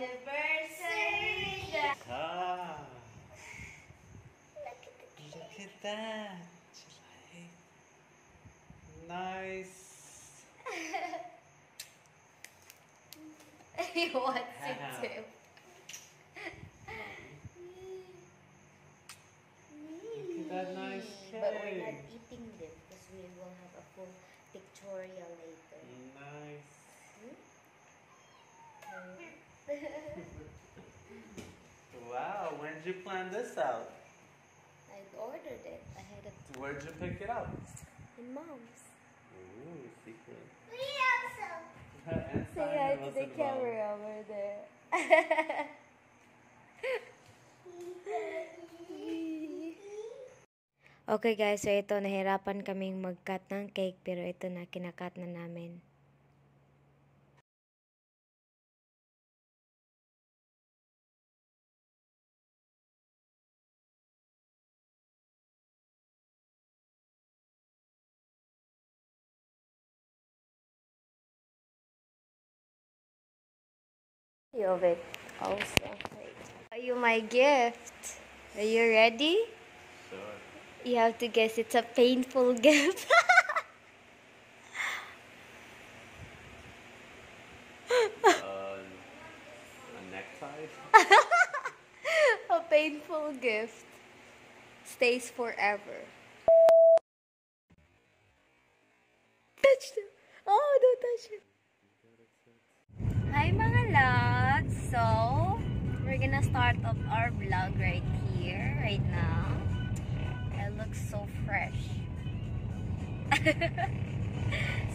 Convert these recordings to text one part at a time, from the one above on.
anniversary. Ah. Look at the cake. Look at that, July. Nice. he wants it too. that. But we're not eating because we will have a full later. Nice. Hmm? Okay. Wow, when did you plan this out? I ordered it ahead of Where'd you pick it up? in mom's. Ooh, secret. We also. And Say hi to the involved. camera over there. okay guys, so ito nahirapan kaming mag-cut ng cake pero ito na kinakat na namin. Of it also. Are you my gift? Are you ready? Sure. You have to guess it's a painful gift. Uh, a necktie? a painful gift stays forever. Touch them. Oh, don't touch it. Hi mga. So, we're gonna start off our vlog right here, right now. It looks so fresh.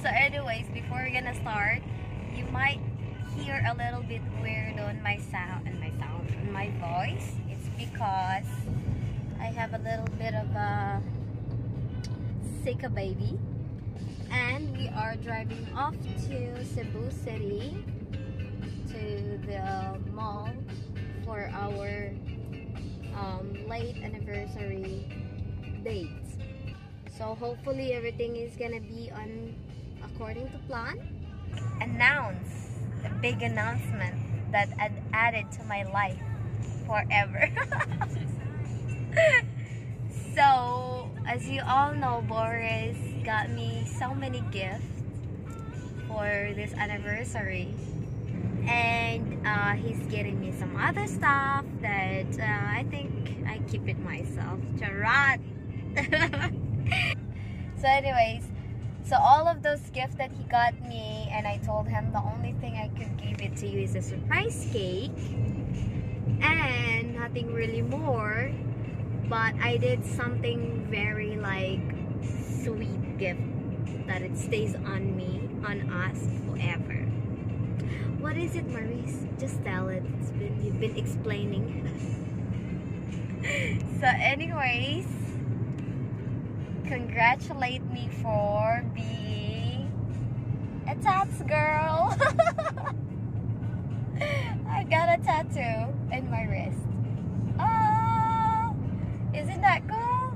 so anyways, before we're gonna start, you might hear a little bit weird on my sound and my sound on my voice. It's because I have a little bit of a Sika baby. And we are driving off to Cebu City to the mall for our um, late anniversary dates. So hopefully everything is gonna be on according to plan. Announce a big announcement that had added to my life forever. so as you all know, Boris got me so many gifts for this anniversary and uh, he's getting me some other stuff that uh, I think I keep it myself. Charat! so anyways, so all of those gifts that he got me and I told him the only thing I could give it to you is a surprise cake and nothing really more but I did something very like sweet gift that it stays on me, on us forever. What is it, Maurice? Just tell it. It's been, you've been explaining. so, anyways, congratulate me for being a tats girl. I got a tattoo in my wrist. Oh, isn't that cool?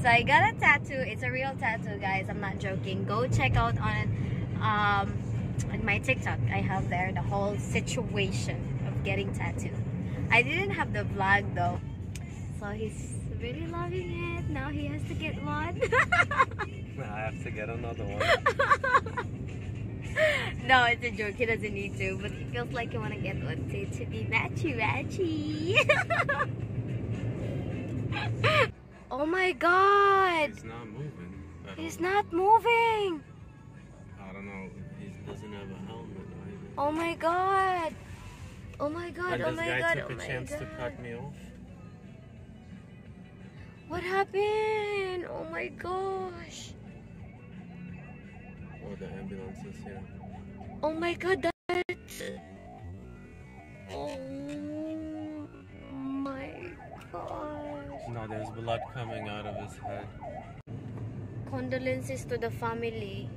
So I got a tattoo. It's a real tattoo, guys. I'm not joking. Go check out on um, on my TikTok. I have there the whole situation of getting tattooed. I didn't have the vlog though. So he's really loving it. Now he has to get one. I have to get another one. no, it's a joke. He doesn't need to, but he feels like he want to get one too to be matchy matchy. oh my god! He's not moving. He's not moving! Have a helmet either. Oh my god! Oh my god, oh my god, took oh my chance to god. cut me off. What happened? Oh my gosh. Oh, the ambulance is here. Oh my god, that. Oh my gosh. No, there's blood coming out of his head. Condolences to the family.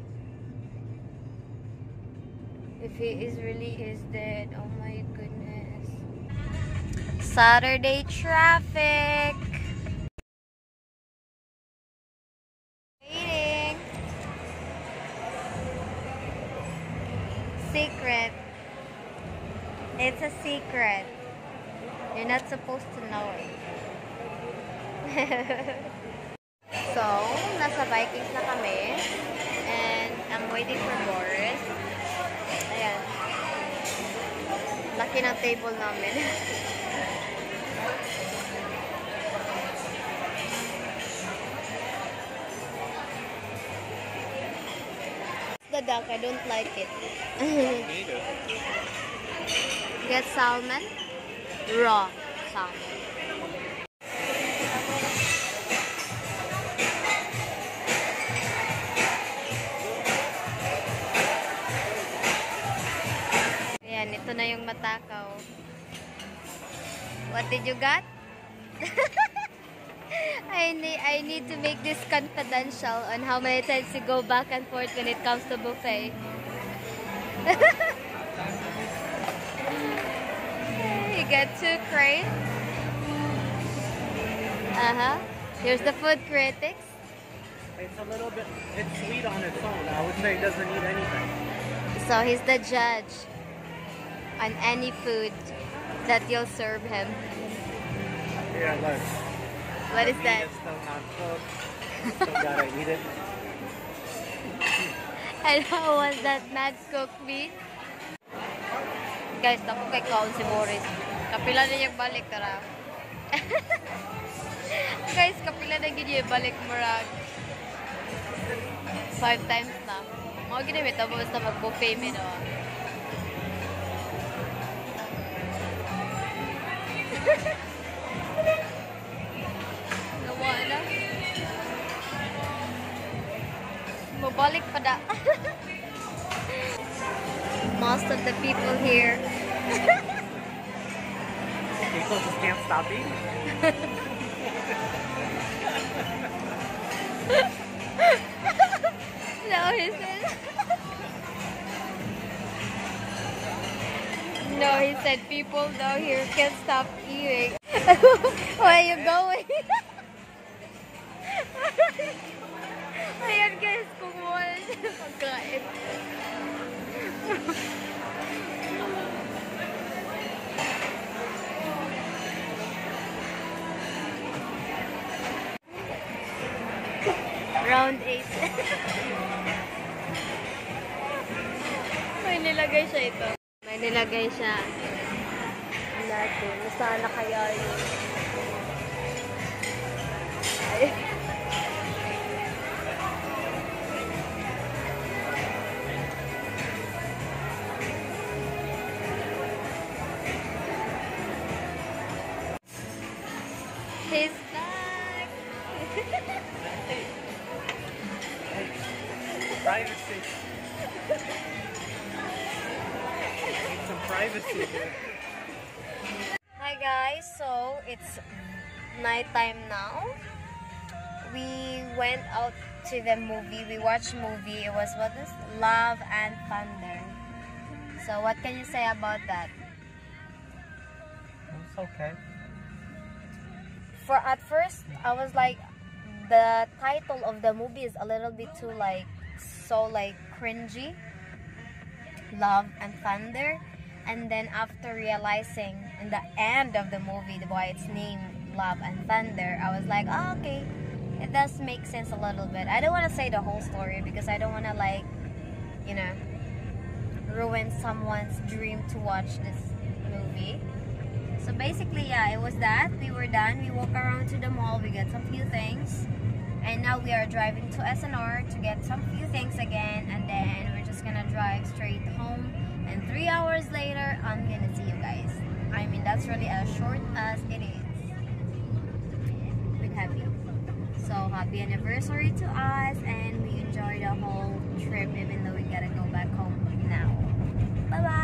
If he is really is dead, oh my goodness. Saturday traffic. Waiting. Secret. It's a secret. You're not supposed to know it. so, nasa Vikings na kami. And I'm waiting for Boris. Ayan. Laki ng table namin. the duck, I don't like it. Get salmon, raw salmon. Na yung matakaw. What did you got? I need I need to make this confidential on how many times you go back and forth when it comes to buffet. you get two crates. Uh-huh. Here's the food critics. It's a little bit, it's sweet on its own. I would say it doesn't need anything. So he's the judge on any food that you'll serve him. Yeah, look. What is that? is still not cooked. Still gotta eat it. And how was that not cooked meat? Guys, ako kay Clown si Boris. Kapila na niyang balik, tara. Guys, kapila na niya balik murag. Five times na. Mga ginamit, ako basta mag-buffet mi no. Of the people here. People just can't stop eating. No, he said. no, he said people down here can't stop eating. Where are you going? Nilagay siya ito. May nilagay siya. Natin. Nasaan na kaya yun? Ay. He's Hi guys, so it's nighttime now. We went out to the movie. We watched movie. It was what is Love and Thunder. So what can you say about that? It's okay. For at first, I was like, the title of the movie is a little bit too like so like cringy. Love and Thunder. And then after realizing in the end of the movie the why it's named Love and Thunder, I was like, oh, okay, it does make sense a little bit. I don't want to say the whole story because I don't want to like, you know, ruin someone's dream to watch this movie. So basically, yeah, it was that. We were done. We walked around to the mall. We got some few things. And now we are driving to S&R to get some few things again. And then we're just gonna drive straight home. And three hours later, I'm gonna see you guys. I mean, that's really as short as it is. With happy. So happy anniversary to us. And we enjoyed the whole trip even though we gotta go back home now. Bye-bye.